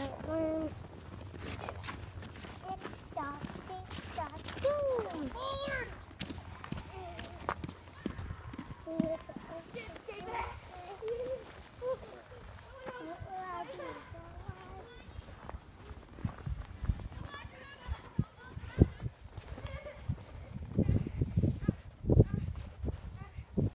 don't want